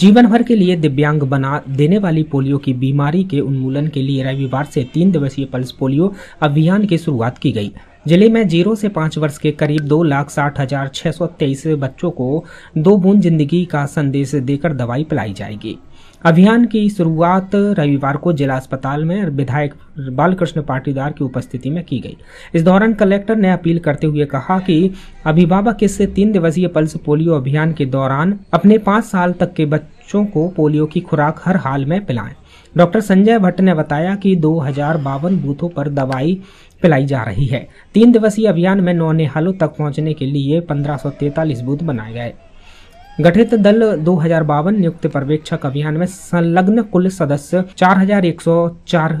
जीवन भर के लिए दिव्यांग बना देने वाली पोलियो की बीमारी के उन्मूलन के लिए रविवार से तीन दिवसीय पल्स पोलियो अभियान की शुरुआत की गई। ज़िले में ज़ीरो से पाँच वर्ष के करीब दो लाख साठ हज़ार छह सौ तेईस बच्चों को दो बूंद ज़िंदगी का संदेश देकर दवाई पिलाई जाएगी। अभियान की शुरुआत रविवार को जिला अस्पताल में विधायक बालकृष्ण पाटीदार की उपस्थिति में की गई। इस दौरान कलेक्टर ने अपील करते हुए कहा कि अभिभावक इस तीन दिवसीय पल्स पोलियो अभियान के दौरान अपने पाँच साल तक के बच्चों को पोलियो की खुराक हर हाल में पिलाएँ। डॉक्टर संजय भट्ट ने बताया कि दो हज़ार बावन बूथों पर दवाई पिलाई जा रही है। तीन दिवसीय अभियान में नौ निहालों तक पहुँचने के लिए पंद्रह बूथ बनाए गए। गठित दल दो हज़ार बावन नियुक्त पर्यवेक्षक अभियान में संलग्न कुल सदस्य 4104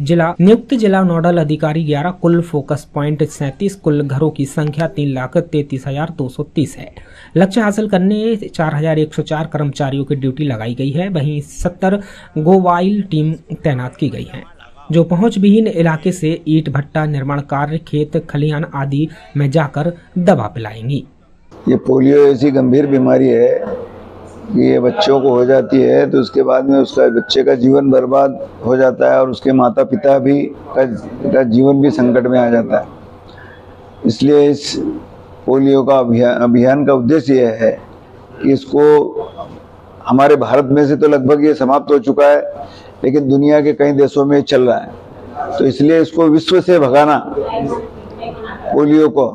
जिला नियुक्त जिला नोडल अधिकारी 11 कुल फोकस पॉइंट सैतीस, कुल घरों की संख्या तीन लाख तैतीस हज़ार दो सौ तीस है। लक्ष्य हासिल करने 4104 कर्मचारियों की ड्यूटी लगाई गई है। वहीं 70 गोवाइल टीम तैनात की गई है। जो पहुँच विहीन इलाके से ईट भट्टा निर्माण कार्य, खेत, खलिहान आदि में जाकर दवा पिलाएँगी। ये पोलियो ऐसी गंभीर बीमारी है कि ये बच्चों को हो जाती है तो उसके बाद में उसका बच्चे का जीवन बर्बाद हो जाता है और उसके माता पिता भी का, जीवन भी संकट में आ जाता है। इसलिए इस पोलियो का अभियान अभियान का उद्देश्य यह है कि इसको हमारे भारत में से तो लगभग ये समाप्त हो चुका है लेकिन दुनिया के कई देशों में चल रहा है। तो इसलिए इसको विश्व से भगाना पोलियो को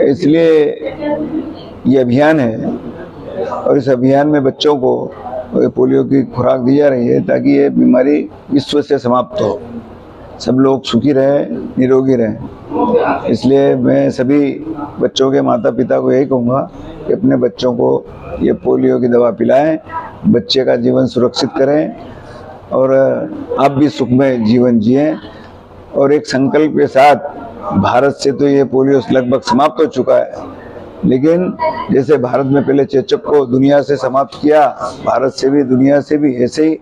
इसलिए ये अभियान है और इस अभियान में बच्चों को पोलियो की खुराक दी जा रही है ताकि ये बीमारी विश्व से समाप्त हो। सब लोग सुखी रहें, निरोगी रहें। इसलिए मैं सभी बच्चों के माता पिता को यही कहूँगा कि अपने बच्चों को ये पोलियो की दवा पिलाएँ, बच्चे का जीवन सुरक्षित करें और आप भी सुखमय जीवन जिए और एक संकल्प के साथ भारत से तो ये पोलियो लगभग समाप्त हो चुका है। लेकिन जैसे भारत में पहले चेचक को दुनिया से समाप्त किया, भारत से भी, दुनिया से भी, ऐसे ही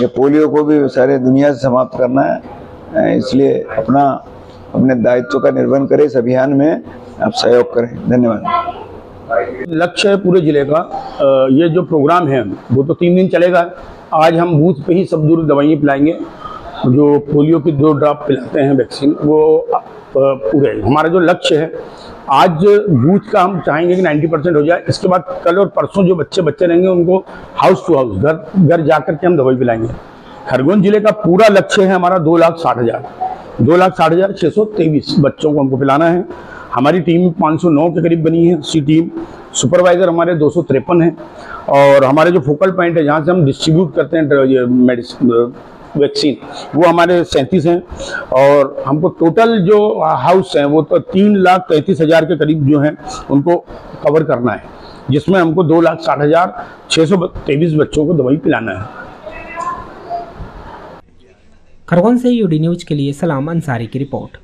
ये पोलियो को भी सारे दुनिया से समाप्त करना है। इसलिए अपना, अपने दायित्व का निर्वहन करें इस अभियान में। आप सहयोग करें। धन्यवाद। लक्ष्य है पूरे ज़िले का। ये जो प्रोग्राम है, वो तो तीन दिन चलेगा। आज हम बूथ पे ही सब दूर दवाइयाँ पिलाएँगे। जो पोलियो की दो ड्रॉप पिलाते हैं वैक्सीन, वो पूरे हमारा जो लक्ष्य है, आज बूथ का हम चाहेंगे कि 90 परसेंट हो जाए। इसके बाद कल और परसों जो बच्चे बच्चे रहेंगे, उनको हाउस टू हाउस घर घर जा करके हम दवाई पिलाएँगे। खरगोन ज़िले का पूरा लक्ष्य है हमारा दो लाख साठ हज़ार। दो लाख साठ हज़ार छः सौ तेईस बच्चों को हमको पिलाना है। हमारी टीम 509 के करीब बनी है, सी टीम। सुपरवाइज़र हमारे दो है। और हमारे जो फोकल पॉइंट है, जहाँ से हम डिस्ट्रीब्यूट करते हैं मेडिसिन वैक्सीन, वो हमारे सैंतीस हैं और हमको टोटल जो हाउस हैं, वो तो तीन लाख तैंतीस हज़ार के करीब जो हैं, उनको कवर करना है, जिसमें हमको दो लाख साठ हज़ार छः सौ तेईस बच्चों को दवाई पिलाना है। खरगोन से यूडी न्यूज़ के लिए सलाम अंसारी की रिपोर्ट।